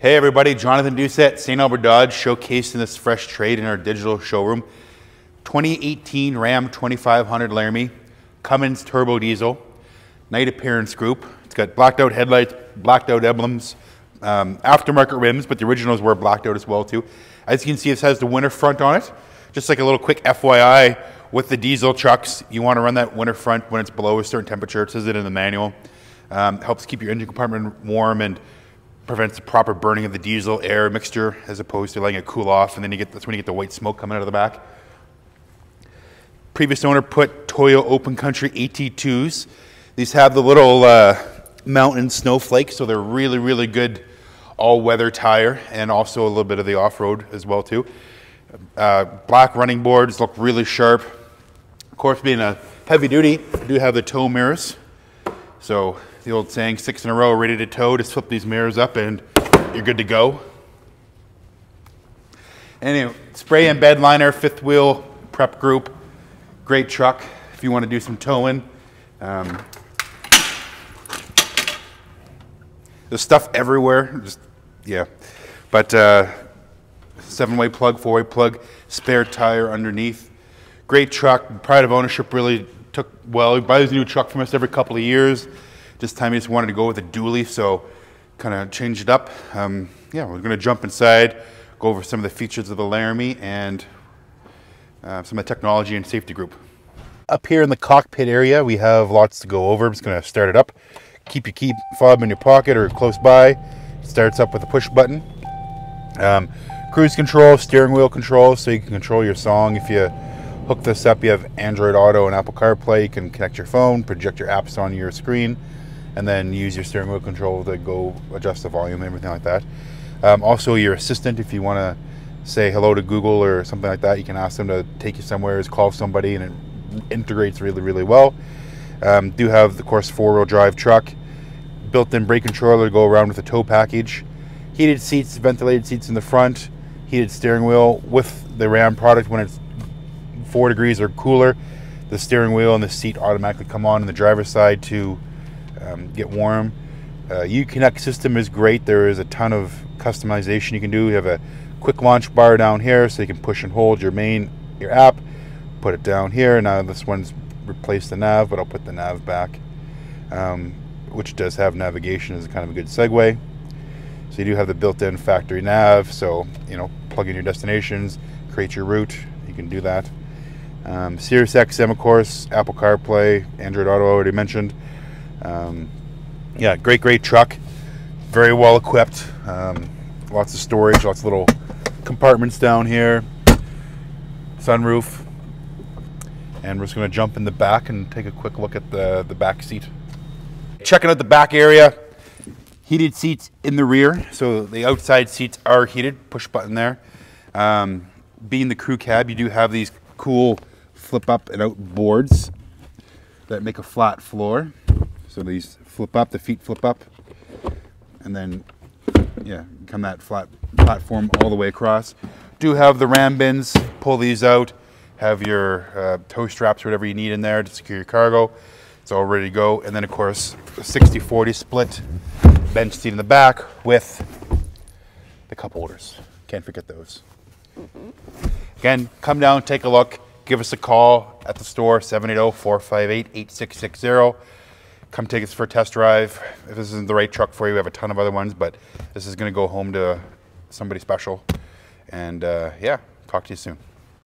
Hey everybody, Jonathan Doucette, St. Albert Dodge, showcasing this fresh trade in our digital showroom. 2018 Ram 2500 Laramie, Cummins turbo diesel, night appearance group. It's got blacked out headlights, blacked out emblems, um, aftermarket rims, but the originals were blacked out as well too. As you can see, this has the winter front on it. Just like a little quick FYI, with the diesel trucks, you want to run that winter front when it's below a certain temperature. It says it in the manual. Um, helps keep your engine compartment warm and prevents the proper burning of the diesel air mixture as opposed to letting it cool off and then you get that's when you get the white smoke coming out of the back. Previous owner put Toyo Open Country AT2s. These have the little uh, mountain snowflake, so they're really, really good all-weather tire and also a little bit of the off-road as well too. Uh, black running boards look really sharp. Of course, being a heavy duty, do have the tow mirrors. So the old saying, six in a row, ready to tow, just flip these mirrors up and you're good to go. Anyway, spray and bed liner, fifth wheel prep group, great truck if you want to do some towing. Um, there's stuff everywhere, just, yeah. But uh, seven way plug, four way plug, spare tire underneath. Great truck, pride of ownership really took well. He buys a new truck from us every couple of years. This time he just wanted to go with a dually, so kind of changed it up. Um, yeah, we're going to jump inside, go over some of the features of the Laramie and uh, some of the technology and safety group. Up here in the cockpit area, we have lots to go over. I'm just going to start it up. Keep your key fob in your pocket or close by. It starts up with a push button. Um, cruise control, steering wheel control, so you can control your song. If you hook this up, you have Android Auto and Apple CarPlay. You can connect your phone, project your apps on your screen and then use your steering wheel control to go adjust the volume and everything like that. Um, also, your assistant, if you want to say hello to Google or something like that, you can ask them to take you somewhere, call somebody, and it integrates really, really well. Um, do have, of course, four-wheel drive truck, built-in brake controller to go around with the tow package, heated seats, ventilated seats in the front, heated steering wheel with the Ram product when it's four degrees or cooler. The steering wheel and the seat automatically come on in the driver's side to um, get warm. Uh, Uconnect system is great. There is a ton of customization you can do. You have a quick launch bar down here so you can push and hold your main, your app, put it down here. Now this one's replaced the nav, but I'll put the nav back, um, which does have navigation as kind of a good segue. So you do have the built-in factory nav, so you know, plug in your destinations, create your route, you can do that. Um, Sirius XM, of course, Apple CarPlay, Android Auto, already mentioned. Um, yeah, great, great truck. Very well equipped. Um, lots of storage, lots of little compartments down here. Sunroof. And we're just going to jump in the back and take a quick look at the, the back seat. Checking out the back area. Heated seats in the rear. So the outside seats are heated. Push button there. Um, being the crew cab, you do have these cool flip up and out boards that make a flat floor. So these flip up, the feet flip up, and then, yeah, come that flat platform all the way across. Do have the ram bins, pull these out, have your uh, tow straps, whatever you need in there to secure your cargo. It's all ready to go. And then of course, 60-40 split bench seat in the back with the cup holders. Can't forget those. Again, come down, take a look, give us a call at the store, 780-458-8660 come take us for a test drive. If this isn't the right truck for you, we have a ton of other ones, but this is going to go home to somebody special. And uh, yeah, talk to you soon.